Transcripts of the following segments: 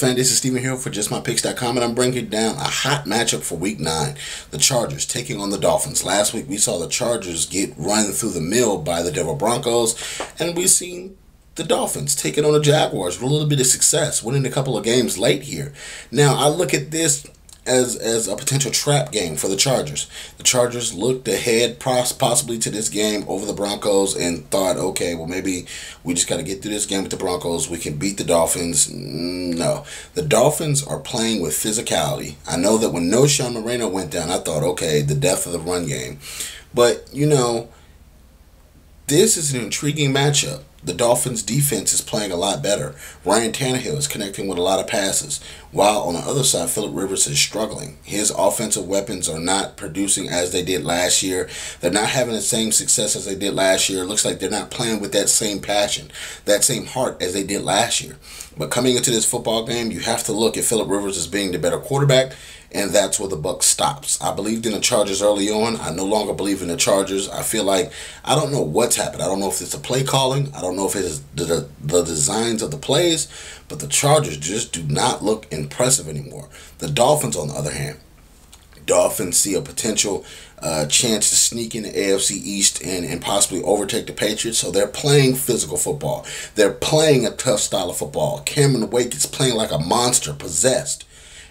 Fan, this is Stephen Hill for JustMyPicks.com, and I'm bringing down a hot matchup for Week Nine: the Chargers taking on the Dolphins. Last week we saw the Chargers get run through the mill by the Denver Broncos, and we've seen the Dolphins taking on the Jaguars with a little bit of success, winning a couple of games late here. Now I look at this as as a potential trap game for the Chargers. The Chargers looked ahead possibly to this game over the Broncos and thought, okay, well maybe we just got to get through this game with the Broncos. We can beat the Dolphins. Mm, no, the Dolphins are playing with physicality. I know that when Knowshon Moreno went down, I thought, okay, the death of the run game, but you know, this is an intriguing matchup the Dolphins' defense is playing a lot better. Ryan Tannehill is connecting with a lot of passes, while on the other side, Philip Rivers is struggling. His offensive weapons are not producing as they did last year. They're not having the same success as they did last year. It looks like they're not playing with that same passion, that same heart as they did last year. But coming into this football game, you have to look at Philip Rivers as being the better quarterback and that's where the buck stops. I believed in the Chargers early on. I no longer believe in the Chargers. I feel like I don't know what's happened. I don't know if it's a play calling. I don't know if it's the, the, the designs of the plays, but the Chargers just do not look impressive anymore. The Dolphins, on the other hand, Dolphins see a potential uh, chance to sneak in the AFC East and, and possibly overtake the Patriots. So they're playing physical football. They're playing a tough style of football. Cameron Wake is playing like a monster, possessed.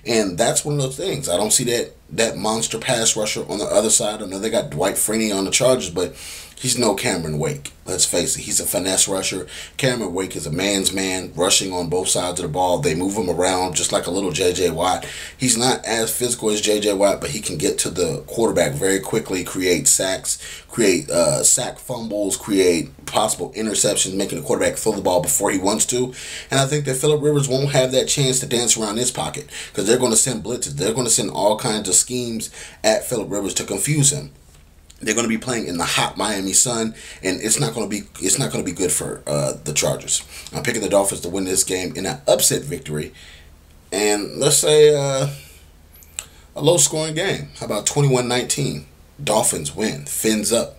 And that's one of those things. I don't see that that monster pass rusher on the other side. I know they got Dwight Freeney on the Chargers, but he's no Cameron Wake. Let's face it, he's a finesse rusher. Cameron Wake is a man's man, rushing on both sides of the ball. They move him around just like a little J.J. Watt. He's not as physical as J.J. Watt, but he can get to the quarterback very quickly, create sacks, create uh, sack fumbles, create possible interceptions, making the quarterback throw the ball before he wants to. And I think that Philip Rivers won't have that chance to dance around his pocket because they're going to send blitzes. They're going to send all kinds of schemes at Philip Rivers to confuse him they're going to be playing in the hot Miami sun, and it's not going to be it's not going to be good for uh, the Chargers. I'm picking the Dolphins to win this game in an upset victory, and let's say uh, a low scoring game. How about 21-19? Dolphins win. Fins up.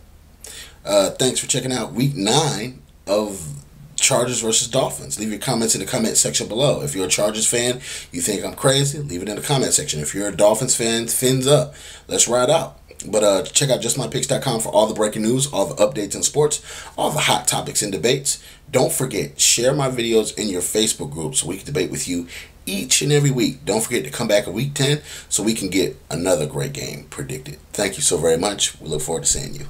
Uh, thanks for checking out Week Nine of Chargers versus Dolphins. Leave your comments in the comment section below. If you're a Chargers fan, you think I'm crazy, leave it in the comment section. If you're a Dolphins fan, fins up. Let's ride out. But uh, check out justmypicks.com for all the breaking news, all the updates in sports, all the hot topics and debates. Don't forget, share my videos in your Facebook group so we can debate with you each and every week. Don't forget to come back in week 10 so we can get another great game predicted. Thank you so very much. We look forward to seeing you.